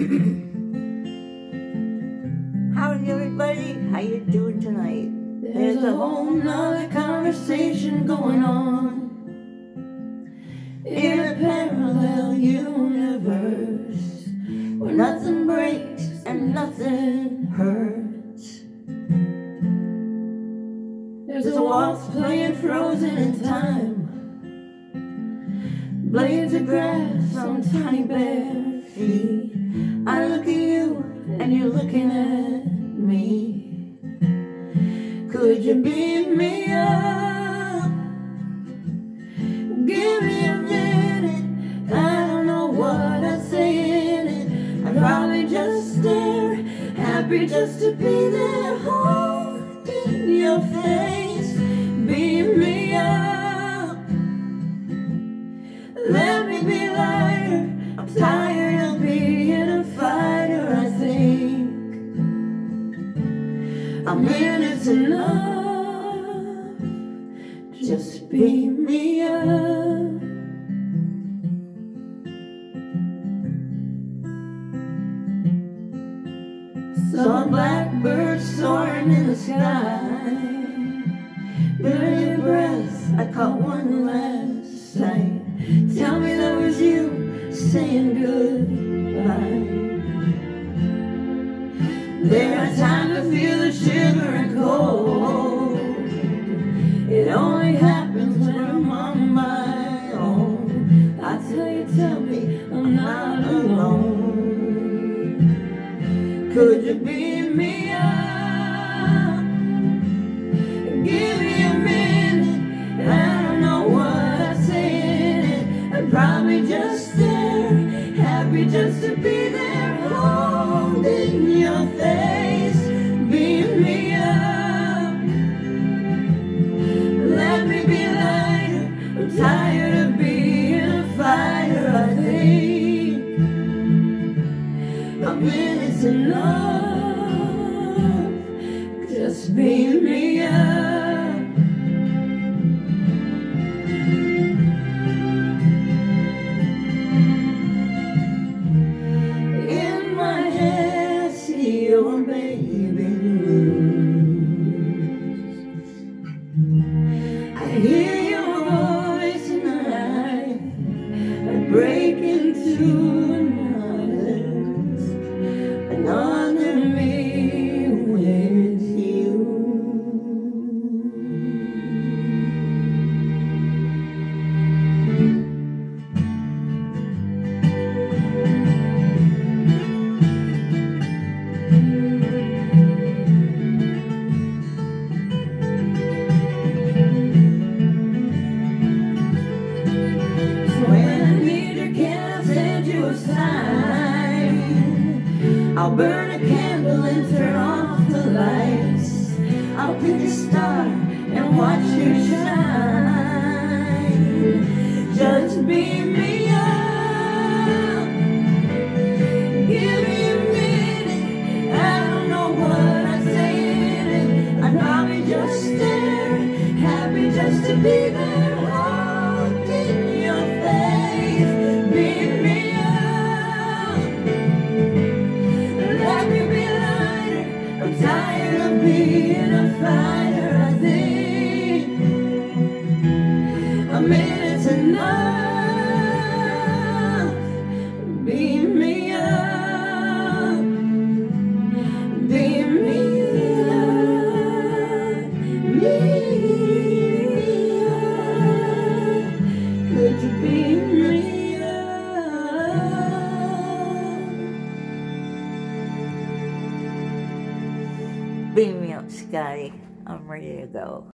How's everybody? How you doing tonight? There's a whole nother conversation going on in a parallel universe where nothing breaks and nothing hurts. There's a waltz playing frozen in time, blades of grass on tiny bare I look at you and you're looking at me. Could you beam me up? Give me a minute. I don't know what I'd say in it. I'd probably just stare, happy just to be there, holding your face. Just beam me up. Saw blackbirds soaring in the sky. Your breath, I caught one last sight. Tell me that was you saying goodbye. There are times I feel the shivering. It only happens when I'm on my own. I tell you, tell me, I'm not alone. Could you beam me up? Give me a minute. I don't know what I say in it. I'd probably just there, happy just to be there, holding your face. Minute's enough. Sign? I'll burn a candle and turn off the lights. I'll pick a star and watch you shine. Beam me up, Scotty. I'm ready to go.